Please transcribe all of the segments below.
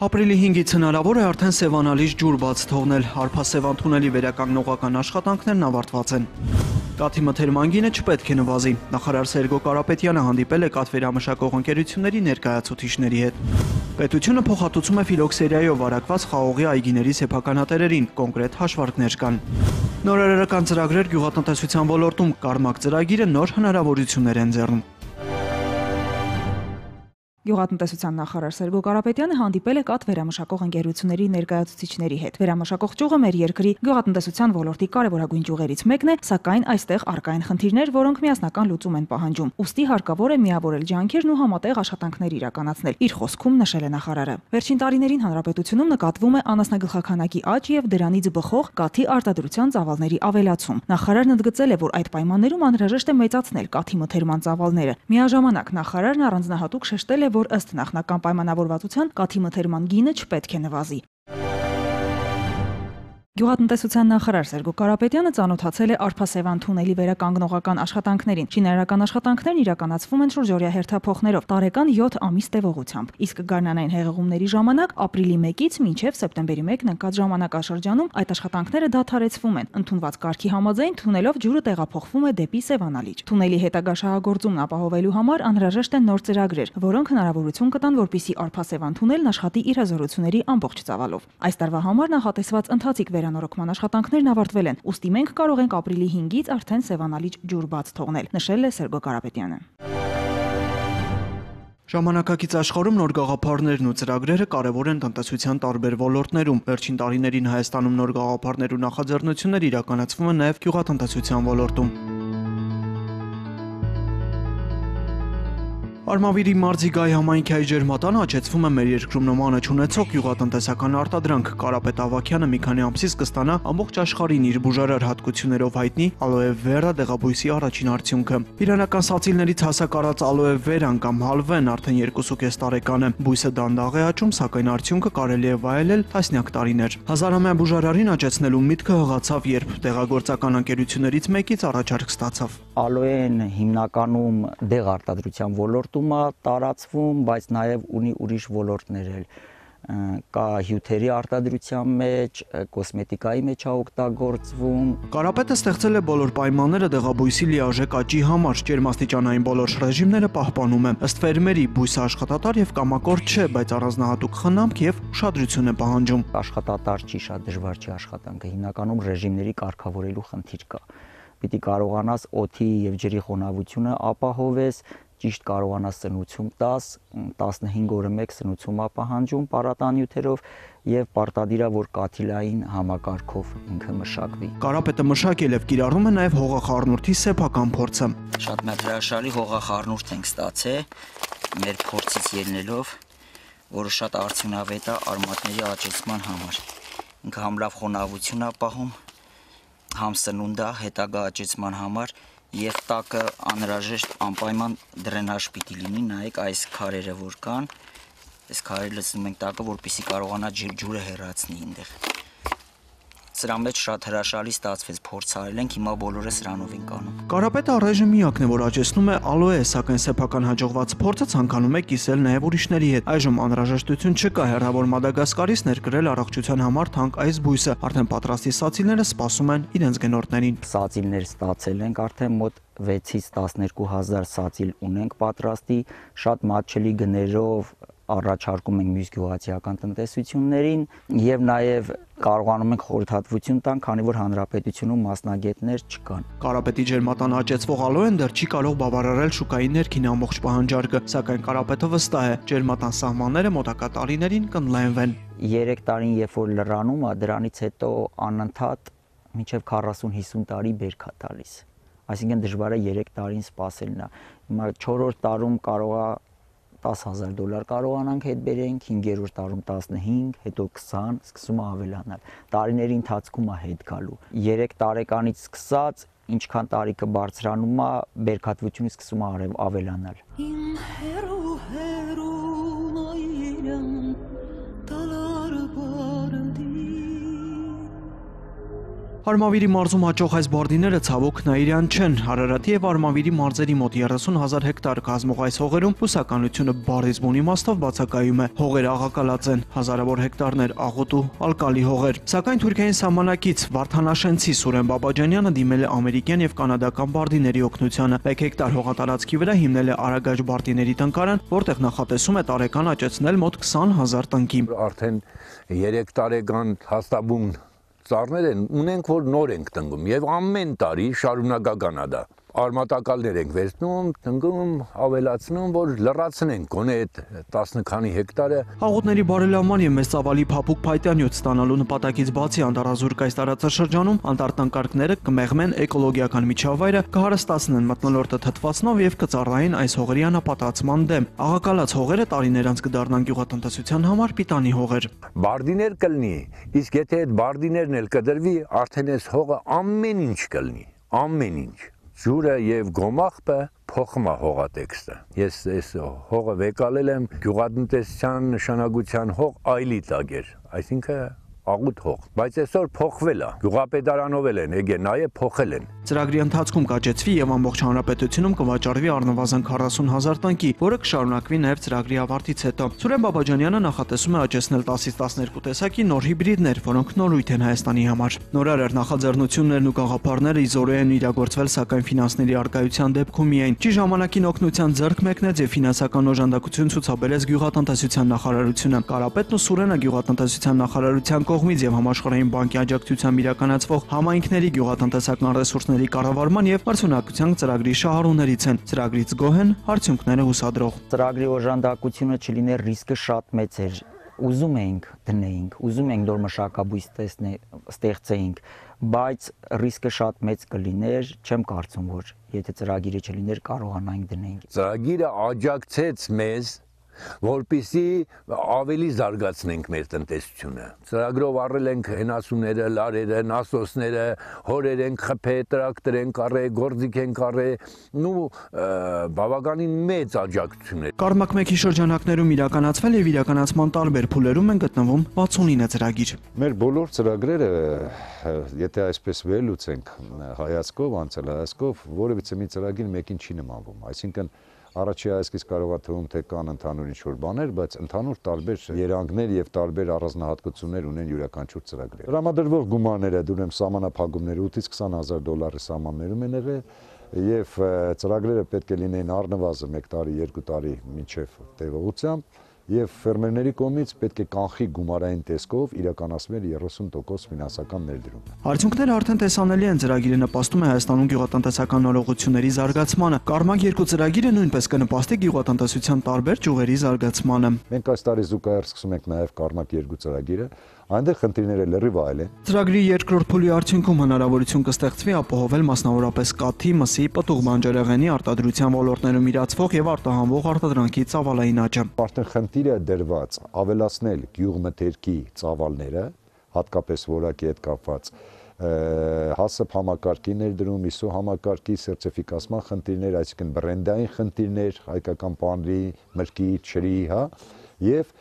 Ապրիլի 5-ից հնարավոր է արդեն Սևանալից ջուր բաց թողնել։ Արփասևան թունելի վերականգնողական աշխատանքներն ավարտված են։ Կաթի մթերման գինը չպետք է նվազի։ Նախարար Սերգո Կարապետյանը հանդիպել է կաթ վերամշակող ընկերությունների ներկայացուցիչների հետ։ Պետությունը փոխհատուցում է ֆիլոքսերիայով վարակված խաղողի այգիների սեփականատերերին, կոնկրետ հաշվարկներ կան։ Նորարարական ծրագրեր գյուղատնտեսության ոլորտում Կարմակ ծրագիրը նոր հնարավորություններ են ձեռնում։ Գյուղատնտեսության նախարար Սերգո Կարապետյանը հանդիպել է կաթ վերամշակող ընկերությունների ներկայացուցիչների հետ։ Վերամշակող ճյուղը մեր երկրի գյուղատնտեսության ոլորտի կարևորագույն ճյուղերից մեկն է, սակայն այստեղ արկային խնդիրներ, որոնք միասնական լուծում են պահանջում։ Ոստի հարկավոր է միավորել ջանքերն ու համատեղ աշխատանքներ իրականացնել։ Իր խոսքում նշել է նախարարը։ Վերջին տարիներին հանրապետությունում նկատվում է անասնագլխականակի աճ եւ դրանից բխող կաթի արտադրության ծավալների ավելացում։ Նախարարն ընդգծել է, որ այդ պայմաններում անհրաժեշտ է մեծացնել կաթի մթերման ծավալները։ Միաժամանակ նախարարն առանձնահատուկ շեշտել է, որ ըստ նախնական պայմանավորվածության կաթի մթերման գինը չպետք է նվազի։ Գյուղատնտեսության նախարար Սերգո Կարապետյանը ծանոթացել է Արփասևան թունելի վերականգնողական աշխատանքներին։ Շինարարական աշխատանքներն իրականացվում են շուրջօրյա հերթափոխներով տարեկան 7 ամիս տևողությամբ։ Իսկ գարնանային հեղեղումների ժամանակ ապրիլի 1-ից մինչև սեպտեմբերի 1-ն ընկած ժամանակաշրջանում այդ աշխատանքները դադարեցվում են։ Ընդունված կարգի համաձայն թունելով ջուրը տեղափոխվում է դեպի Սևանալիճ։ Թունելի հետագա շահագործումն ապահովելու համար անհրաժեշտ են նոր ծրագրեր, որոնք հնարավորություն կտան, որպիսի Արփասևան թունելն աշխատի իր հզորությունների ամբողջ ծավալով։ Այս տարվա համար նախատեսված ընթացիկ վերանորոգման աշխատանքներն ավարտվել են։ Ոստի մենք կարող ենք ապրիլի 5-ից արդեն Սևանալիճ ջուր բաց թողնել, նշել է Սերգո Կարապետյանը։ Ժամանակակից աշխարհում նոր գաղափարներն ու ծրագրերը կարևոր են տնտեսության տարբեր ոլորտներում։ Վերջին տարիներին Հայաստանում նոր գաղափարներ ու նախաձեռնություններ իրականացվում են նաև գյուղատնտեսության ոլորտում։ Արմավիրի մարզի գայ համայնքի ջերմատանը աճեցվում է մեր երկրում նմանը չունեցող գյուղատնտեսական արտադրանք։ Կարապետ Ավակյանը մի քանի ամսից կստանա ամբողջ աշխարհին իր բուժարար հատկություններով հայտնի ալոե վերա դեղաբույսի առաջին արդյունքը։ Իրանական սացիլներից հասակարած ալոե վերան կամ հալվեն արդեն 2.5 տարեկան է։ Բույսը դանդաղ է աճում, սակայն արդյունքը կարելի է վայելել տասնյակ տարիներ։ Հազարամյա բուժարարին աճեցնելու միտքը հղացավ, երբ տեղագործական ընկերություններից մեկից առաջարկ ստացավ։ Ալոեն հիմնականում դեղ արտադրության ոլորտում մշակում է, տարածվում, բայց նաև ունի ուրիշ ոլորտներ էլ կա հյութերի արտադրության մեջ, կոսմետիկայի մեջ է օգտագործվում։ Կարապետը ստեղծել է բոլոր պայմանները դեղաբույսի լիարժեք աճի համար, ջերմաստիճանային բոլոր ռեժիմները պահպանում է։ Ըստ ֆերմերի բույսը աշխատատար եւ կամակորդ չէ, բայց առանձնահատուկ խնամք եւ ուշադրություն է պահանջում։ Աշխատատար չի, շատ դժվար չի աշխատանքը, հիմնականում ռեժիմների կարգավորելու խնդիր կա պիտի կարողանաս օթի եւ ջրի խոնավությունը ապահովես, ճիշտ կարողանաս սնուցում տաս, 15 օրը մեկ սնուցում ապահանջում պարատանյութերով եւ պարտադիր է որ կաթիլային համակարգով ինքը մշակվի։ Կարապետը մշակել եւ կիրառում է նաեւ հողախառնուրդի սեփական փորձը։ Շատ մեծ հրաշալի հողախառնուրդ ենք ստացել մեր փորձից ելնելով, որը շատ արդյունավետ է արմատների աճեցման համար։ Ինքը համ լավ խոնավություն է պահում, համ սնունդ է հետագա աճեցման համար եւ տակը անհրաժեշտ անպայման դրենաժ պիտի լինի, նայեք այս քարերը որ կան, այս քարերը լցնում ենք տակը, որպեսզի կարողանա ջուրը հեռացնի այնտեղ սրա մեջ շատ հրաշալի ստացվեց փորձարել ենք, հիմա բոլորը սրանով են կանում։ Կարապետը առայժմ միակն է, որ աճեցնում է ալոե, սակայն սեփական հաջողված փորձը ցանկանում է կիսել նաև ուրիշների հետ։ Այժմ անհրաժեշտություն չկա հերավոր Մադագասկարից ներկրել առողջության համար թանկ այս բույսը։ Արդեն պատրաստի սացիլները սպասում են իրենց գնորդներին։ Սացիլներ ստացել ենք արդեն մոտ 6-ից 12000 սացիլ ունենք պատրաստի, շատ մատչելի գներով առաջարկում ենք մյուս գյուղացիական տնտեսություններին եւ նաեւ կարողանում ենք խորհրդատվություն տան, քանի որ հանրապետությունում մասնագետներ չկան։ Կարապետի ջերմատան աճեցվող ալոեն դեռ չի կարող բավարարել շուկայի ներքին ամբողջ պահանջարկը, սակայն Կարապետը վստահ է, ջերմատան սահմանները մոտակա տարիներին կընդլայնվեն։ 3 տարին երբ որ լրանում է, դրանից հետո անընդհատ մինչև 40-50 տարի բերք է տալիս այսինքն դժվար է 3 տարին սպասելն է։ Հիմա 4-րդ տարում կարող է 10000 դոլար կարողանանք հետ բերենք, 5-րդ տարում 15, հետո 20, սկսում է ավելանալ։ Տարիների ընթացքում է հետ գալու։ 3 տարեկանից սկսած ինչքան տարիքը բարձրանում է, բերքատվությունը սկսում է ավելանալ։ Իմ հերո հերո այրան Արմավիրի մարզում հաճող այս բարդիները ցավոք նայիրյան չեն։ Արարատի եւ Արմավիրի մարզերի մոտ 30000 հեկտար կազմող այս հողերում բուսականությունը բարիզ բուն իմաստով բացակայում է։ Հողերը աղակալած են, հազարավոր հեկտարներ աղոտ ու ալկալի հողեր։ Սակայն Թուրքիային սահմանակից Վարդանաշենցի Սուրեն Բաբաջանյանը դիմել է ամերիկյան եւ կանադական բարդիների օգնությանը։ 1 հեկտար հողատարածքի վրա հիմնել է Արագաջ բարդիների տնկարան, որտեղ նախատեսում է տարեկան աճեցնել մոտ 20000 տնկի։ Արդեն 3 տարեկան հաստաբուն ծառներ են, ունենք որ նոր ենք տնկում եւ ամեն տարի շարունակական է դա արմատակալներ ենք վերցնում, տնկում, ավելացնում, որ լրացնենք գոնե այդ 10 քանի հեկտարը։ Աղոթների բարելավման եւ մեծ ծավալի փափուկ փայտանյութ ստանալու նպատակից բացի Անտարազուրկ այս տարածաշրջանում անտարտանկարգները կմեղմեն էկոլոգիական միջավայրը, կհարստացնեն մտնոլորտը թթվածնով եւ կծառայեն այս հողերի անապատացման դեմ։ Աղակալած հողերը տարիներ անց կդառնան գյուղատնտեսության համար պիտանի հողեր։ Բարդիներ կլինի, իսկ եթե այդ բարդիներն էլ կդրվի, արդեն այս հողը ամեն ինչ կլինի, ամեն ինչ ջուրը եւ գոմախպը փոխում է հողատեքստը։ Ես այս հողը վեկալել եմ գյուղատնտեսության նշանակության հող այլի տագեր, այսինքն աղուտ հող, բայց այսօր փոխվել է։ Գյուղապետարանով են եկել, նաև փոխել են։ Ծրագրի ընթացքում կաճեցվի եւ ամբողջ հանրապետությունում կվաճառվի առնվազն 40000 տանկի, որը կշարունակվի նաև ծրագրի ավարտից հետո։ Սուրեն Բաբաջանյանը նախատեսում է աճեցնել 10-ից 12 տեսակի նոր հիբրիդներ, որոնք նորույթ են Հայաստանի համար։ Նորարար նախաձեռնություններն ու գաղափարները իզորե են իրագործվել, սակայն ֆինանսների արկայության դեպքում միայն։ Չի ժամանակին օգնության ձեռք մեկնեց եւ ֆինանսական օժանդակություն ցուցաբերեց գյուղատնտեսության նախարարությունը։ Կարապետն ու Սուրենը գյուղատնտեսության նախարարության կողմից եւ համաշխարհային բանկի աջակցությամբ իրականացվող համայնքների գյուղատնտեսական ռեսուրսների կառավարման եւ արդյունաբերության ծրագրի շահառուներից են։ Ծրագրից գոհ են արդյունքները հուսադրող։ Ծրագրի օժանդակությունը չլիներ ռիսկը շատ մեծ էր ուզում էինք դնեինք, ուզում էինք նոր մշակաբույս տեսնե ստեղծեինք, բայց ռիսկը շատ մեծ կլիներ, չեմ կարծում, որ եթե ծրագիրը չլիներ կարողանայինք դնեինք։ Ծրագիրը աջակցեց մեզ որpիսի ավելի զարգացնենք մեր տնտեսությունը։ Ծրագրով առել ենք հենասուները, լարերը, նասոսները, հորեր ենք խփե, տրակտոր ենք առե, գործիք ենք առե, նու բավականին մեծ աջակցություն է։ Կարմակ մեքի շրջանակներում իրականացվել եւ իրականացման տարբեր փուլերում են գտնվում 69 ծրագիր։ Մեր բոլոր ծրագրերը, եթե այսպես վերլուծենք հայացքով, անցել հայացքով, որևիցե մի ծրագիր մեկին չի նմանվում, այսինքն Առաջի այսքից կարող է թվում թե կան ընդհանուր ինչ-որ բաներ, բայց ընդհանուր տարբեր երանգներ եւ տարբեր առանձնահատկություններ ունեն յուրաքանչյուր ծրագրերը։ Տրամադրվող գումարները դուրեմ սահմանափակումները 8-ից 20000 դոլարի սահմաններում են եղել եւ ծրագրերը պետք է լինեին առնվազն 1 տարի, 2 տարի մինչեւ տևողությամբ եւ ֆերմերների կողմից պետք է կանխի գումարային տեսքով իրականացնել 30% ֆինանսական ներդրում։ Արդյունքները արդեն տեսանելի են ծրագիրը նպաստում է Հայաստանում գյուղատնտեսական նորողությունների զարգացմանը։ Կարմակ երկու ծրագիրը նույնպես կնպաստի գյուղատնտեսության տարբեր ճյուղերի զարգացմանը։ Մենք այս տարի զուգահեռ սկսում ենք նաեւ Կարմակ երկու ծրագիրը, այնտեղ խնդիրները լրիվ այլ են։ Ծրագրի երկրորդ փուլի արդյունքում հնարավորություն կստեղծվի ապահովել մասնավորապես կաթի, մսի, պտուղ բանջարեղենի արտադրության ոլորտներում իրացվող եւ արտահանվող արտադրանքի ծավալային աճը։ Արդեն խնդիրը դրված ավելացնել գյուղմթերքի ծավալները, հատկապես որակի հետ կապված հասып համակարգի ներդրում, ISO համակարգի սերտիֆիկացման խնդիրներ, այսինքն բրենդային խնդիրներ, հայկական պանրի, մրգի, չրի, հա, եւ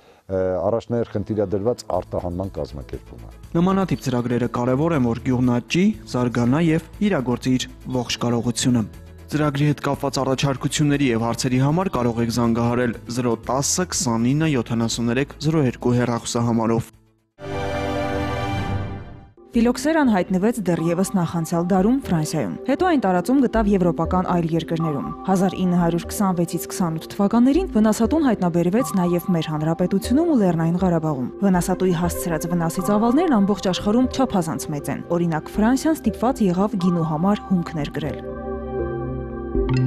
առաջնահերթ խնդիրադրված արտահանման կազմակերպումը։ Նմանատիպ ծրագրերը կարևոր են, որ գյուղն աճի, զարգանա եւ իրագործի իր ողջ կարողությունը։ Ծրագրի հետ կապված առաջարկությունների եւ հարցերի համար կարող եք զանգահարել 010 29 73 02 հեռախոսահամարով։ Ֆիլոքսերան հայտնվեց դեռևս նախանցյալ դարում Ֆրանսիայում։ Հետո այն տարածում գտավ եվրոպական այլ երկրներում։ 1926-ից 28 թվականներին վնասատուն հայտնաբերվեց նաև մեր հանրապետությունում ու Լեռնային Ղարաբաղում։ Վնասատուի հասցրած վնասի ծավալներն ամբողջ աշխարհում չափազանց մեծ են։ Օրինակ Ֆրանսիան ստիպված եղավ գինու համար հումքներ գրել։ Ոչ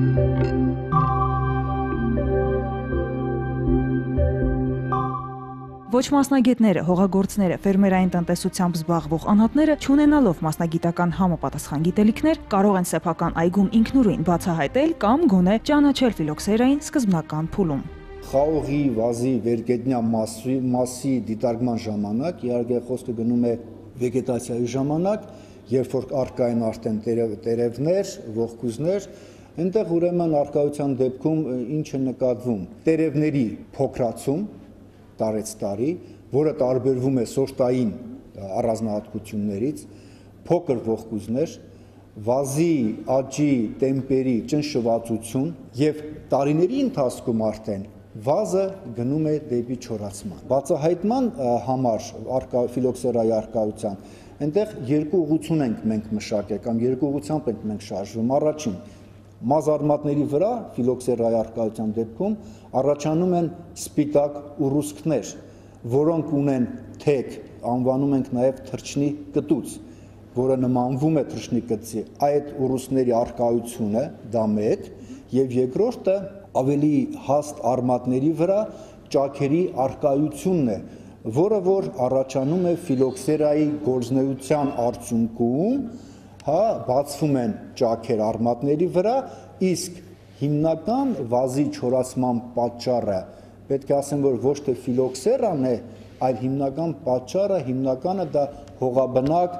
մասնագետները, հողագործները, ֆերմերային տնտեսությամբ զբաղվող անհատները, ճանենալով մասնագիտական համապատասխան գիտելիքներ, կարող են սեփական այգում ինքնուրույն բացահայտել կամ գոնե ճանաչել ֆիլոքսերային սկզբնական փուլում խաղողի վազի վերգետնյա մասի մասի դիտարկման ժամանակ իհարկե խոսքը գնում է վեգետացիայի ժամանակ, երբ որ արկա են արդեն տերևներ, ողկույզներ, այնտեղ ուրեմն արկայության դեպքում ինչ է նկատվում։ Տերևների փոքրացում, տարեց տարի, որը տարբերվում է սորտային առանձնահատկություններից, փոքր ողկույզներ, վազի աճի տեմպերի ճնշվածություն եւ տարիների ընթացքում արդեն վազը գնում է դեպի չորացման։ Բացահայտման համար արկա ֆիլոքսերայի արկայության այնտեղ երկու ուղություն ենք մենք մշակել կամ երկու ուղությամբ ենք մենք շարժվում։ Առաջին մազարմատների վրա ֆիլոքսերայի արկայության դեպքում առաջանում են սպիտակ ուռուսկներ, որոնք ունեն թեք, անվանում ենք նաև թրջնի կտուց, որը նմանվում է թրջնի կտցի։ Այդ ուռուսկների արկայությունը դա մեկ եւ երկրորդը ավելի հաստ արմատների վրա ճաքերի արկայությունն է, որը որ առաջանում է ֆիլոքսերայի գործնեության արդյունքում, հա, բացվում են ճաքեր արմատների վրա, իսկ հիմնական վազի չորացման պատճառը պետք է ասեմ, որ ոչ թե ֆիլոքսերան է, այլ հիմնական պատճառը, հիմնականը դա հողաբնակ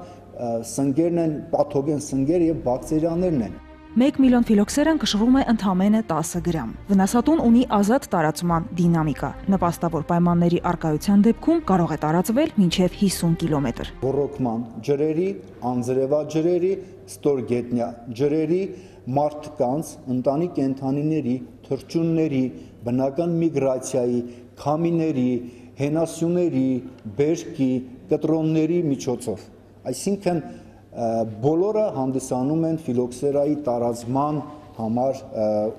սնգերն են, պաթոգեն սնգեր եւ բակտերիաներն են։ 1 միլիոն ֆիլոքսերան կշռում է ընդամենը 10 գրամ։ Վնասատուն ունի ազատ տարածման դինամիկա։ Նպաստավոր պայմանների արկայության դեպքում կարող է տարածվել մինչև 50 կիլոմետր։ Ռոռոկման ջրերի, անձրևաջրերի, ստորգետնյա ջրերի, մարդկանց, ընտանի կենթանիների, թռչունների, բնական միգրացիայի, քամիների, հենասյուների, բերքի, կտրոնների միջոցով։ Այսինքն բոլորը հանդիսանում են ֆիլոքսերայի տարածման համար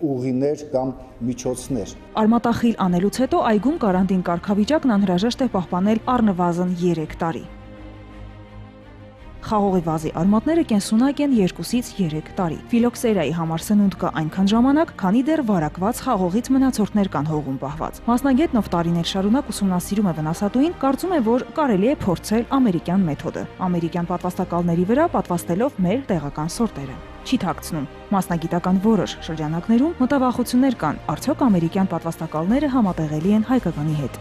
ուղիներ կամ միջոցներ։ Արմատախիլ անելուց հետո այգում կարանտին կարգավիճակն անհրաժեշտ է պահպանել առնվազն 3 տարի։ Խաղողի վազի արմատները կենսունակ են 2-ից 3 տարի։ Ֆիլոքսերայի համար սնունդ կա այնքան ժամանակ, քանի դեռ վարակված խաղողից մնացորդներ կան հողում պահված։ Մասնագետն ով տարիներ շարունակ ուսումնասիրում է վնասատուին, կարծում է, որ կարելի է փորձել ամերիկյան մեթոդը։ Ամերիկյան պատվաստակալների վրա պատվաստելով մեր տեղական սորտերը չի թաքցնում։ Մասնագիտական որոշ շրջանակներում մտավախություններ կան, արդյոք ամերիկյան պատվաստակալները համատեղելի են հայկականի հետ։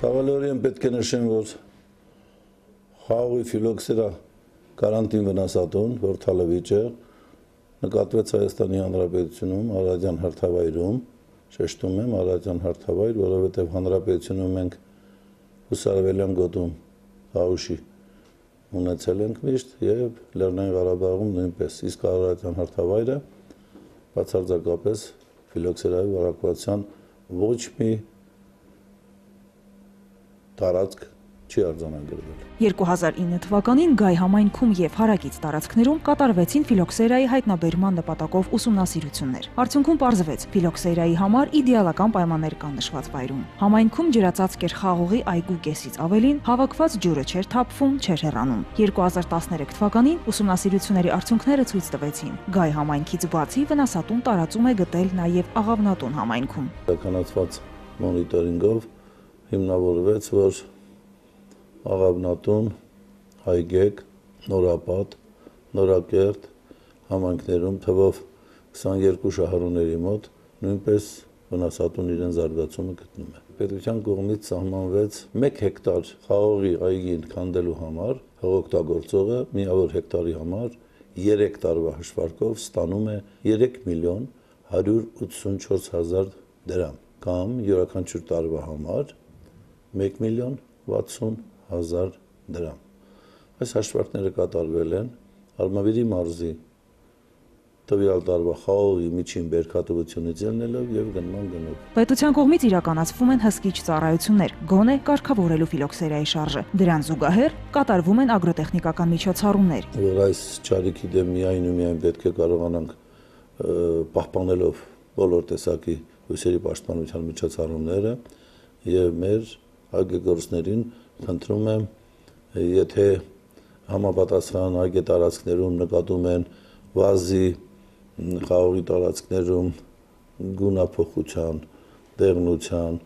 Ցավալիորեն պետք է նշեմ, որ խաղի ֆիլոքսերա կարանտին վնասատուն, որ թալավիճը նկատվեց Հայաստանի Հանրապետությունում, Արարատյան հարթավայրում, շեշտում եմ Արարատյան հարթավայր, որովհետև Հանրապետությունում մենք հուսարվելյան գոտում խաղուշի ունեցել ենք միշտ եւ Լեռնային Ղարաբաղում նույնպես։ Իսկ Արարատյան հարթավայրը բացարձակապես ֆիլոքսերայի վարակվածության ոչ մի տարածք չի արձանագրվել։ 2009 թվականին Գայ համայնքում եւ հարակից տարածքներում կատարվեցին ֆիլոքսերայի հայտնաբերման նպատակով ուսումնասիրություններ։ Արդյունքում ողջվեց ֆիլոքսերայի համար իդեալական պայմաններ կան նշված վայրում։ Համայնքում ջրածածկ էր խաղողի այգու կեսից ավելին, հավաքված ջուրը չէր թափվում, չէր հեռանում։ 2013 թվականին ուսումնասիրությունների արդյունքները ցույց տվեցին։ Գայ համայնքից բացի վնասատուն տարածում է գտել նաեւ Աղավնատուն համայնքում։ Կանացված մոնիտորինգով հիմնավորվեց, որ Աղավնատուն, Հայգեկ, Նորապատ, Նորակերտ համայնքներում թվով 22 շահառուների մոտ նույնպես վնասատուն իրեն զարգացումը գտնում է։ Պետության կողմից սահմանվեց 1 հեկտար խաղողի այգին քանդելու համար հողօգտագործողը միավոր հեկտարի համար 3 տարվա հաշվարկով ստանում է 3 միլիոն 184 հազար դրամ կամ յուրաքանչյուր տարվա համար 1 միլիոն 60 հազար դրամ։ Այս հաշվարկները կատարվել են Արմավիրի մարզի տվյալ տարվա խաղողի միջին բերքատվությունից ելնելով եւ գնման գնով։ Պետության կողմից իրականացվում են հսկիչ ծառայություններ, գոնե կարգավորելու ֆիլոքսերիայի շարժը։ Դրան զուգահեռ կատարվում են ագրոտեխնիկական միջոցառումներ։ Որ այս ճարիքի դեմ միայն ու միայն պետք է կարողանանք պահպանելով բոլոր տեսակի հույսերի պաշտպանության միջոցառումները եւ մեր այգեգործներին խնդրում եմ եթե համապատասխան այգե տարածքներում նկատում են վազի խաղողի տարածքներում գունափոխության, դեղնության,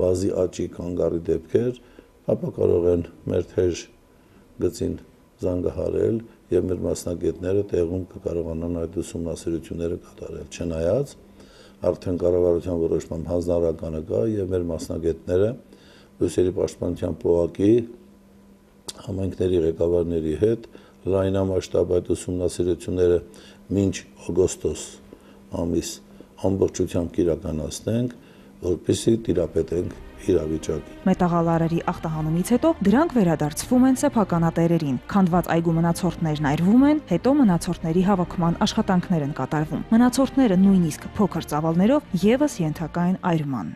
վազի աճի կանգարի դեպքեր, ապա կարող են մեր թեժ գծին զանգահարել եւ մեր մասնագետները տեղում կկարողանան այդ ուսումնասիրությունները կատարել։ Չնայած արդեն կառավարության որոշմամբ հանձնարարականը կա եւ մեր մասնագետները լույսերի պաշտպանության փողակի համայնքների ղեկավարների հետ լայնամասշտաբ այդ ուսումնասիրությունները մինչ օգոստոս ամիս ամբողջությամբ կիրականացնենք, որպեսզի տիրապետենք իրավիճակին։ Մետաղալարերի ախտահանումից հետո դրանք վերադարձվում են սեփականատերերին։ Քանդված այգու մնացորդներն այրվում են, հետո մնացորդների հավաքման աշխատանքներ են կատարվում։ Մնացորդները նույնիսկ փոքր ծավալներով եւս ենթակա են այրման։